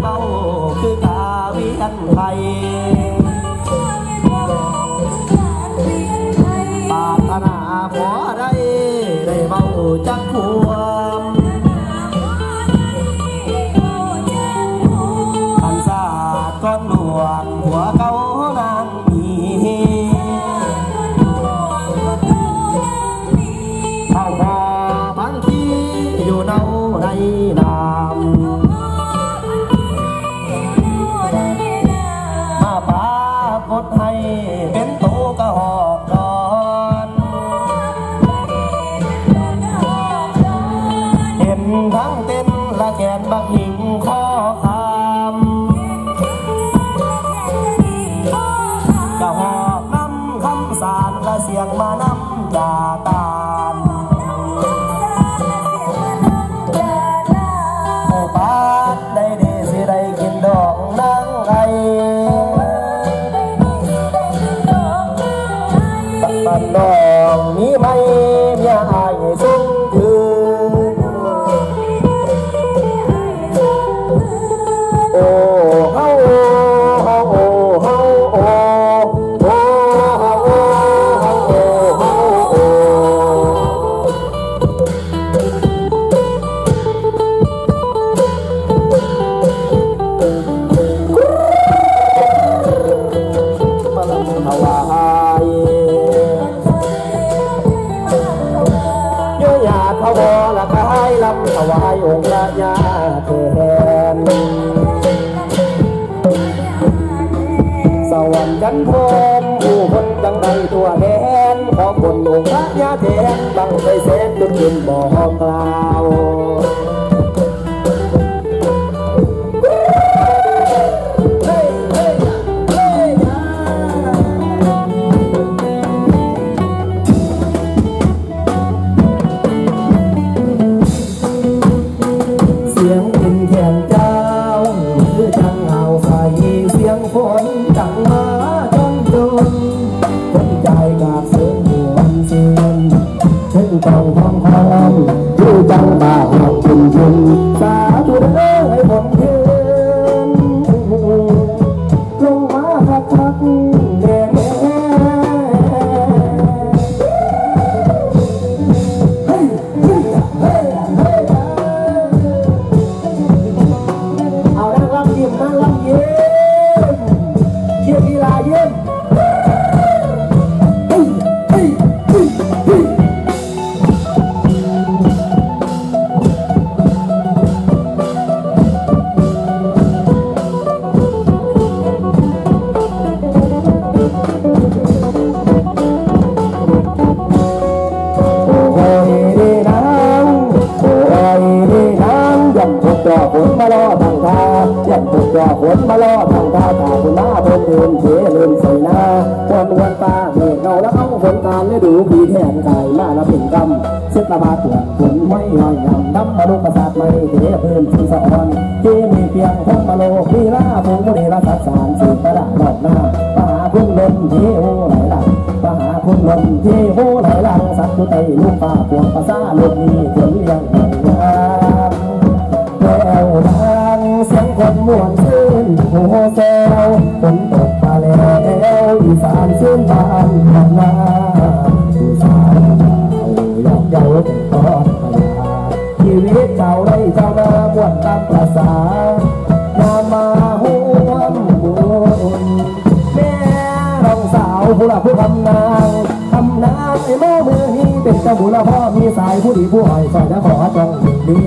เมาคือกาเวียนไทยปาถนาขอได้ได้เมาจักหัว oh. ก็ลืมบอกกล่าวเสียงพินเทียนเจ้าคือจังเอาไฟเสียงฝนจัง คาเจ็บถูกจ่อขนมาล่อทางตาตาคุณมาเพิ่เติมเทลืนใส่หน้าคนวันตาเมฆเงาแล้วเอาฝนตาเลฤดูปีแทนกายมาละเป็นกำเช็ดละบาตัวฝนไม่ลอยยำน้ำมาลุกประสาทไม่เทเพิ่มที่สะอ่อนเจมีเพียงคนมาโลกีล่าฟงมุนีละสัตสารสืบประดับลอกหน้าปหาคุณลมเที่ยวไหลหลังปหาคุณลมเที่ยวไหลหลังสัตว์ตุไตลูกป่าปวงภาษาลูกนี้ฝนเลี้ยง ระบุรพ่อมีสายผู้ดีผู้หอยสอยและขอจงถึงดี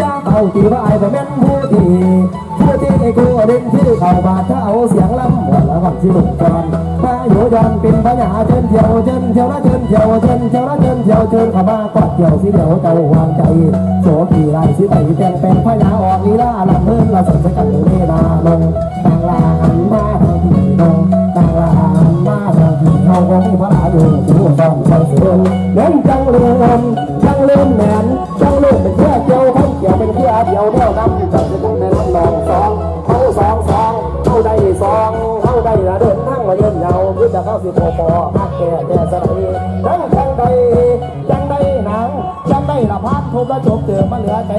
ย่าเต่าตีว่าไอ้บ่แม่นผู้ดีผู้ดีไอ้กูเด่นที่เขาบาดถ้าเอาเสียงล้ำหัวแล้วก็ที่ลุกจอนมาอยู่ยอนเป็นพญาเชิญเที่ยวเชิญเที่ยวละเชิญเที่ยวเชิญเที่ยวละเชิญเที่ยวเชิญเข้ามากอดเที่ยวสิเดียวเจ้าวางใจโสกีไรสิไปแกงเป็นพญาออกนี้ละลำเพิ่นละสนใจกันเวลาลงต่างลาหันมาทางที่ลงต่างลาหันมาทางที่เขาคงพระอยู่ผู้ต้องใจเสื่อมเล่น นจังลืมจังลืมแหนนจังลืมเป็นเพื่อเกี่ยวทั้งเกี่ยวเป็นเพื่อเดียวแนวน้ำจับจะต้องในน้ำนองสองเขาสองสองเข้าได้สองเข้าได้ละเดินทั้งมาเยินยาวคือจะเข้าสิโปปอฮักแก่แก่สลายทั้งจังใดจังใดหนังจังใดละพัดทุบและจบเจอมาเหลือใจ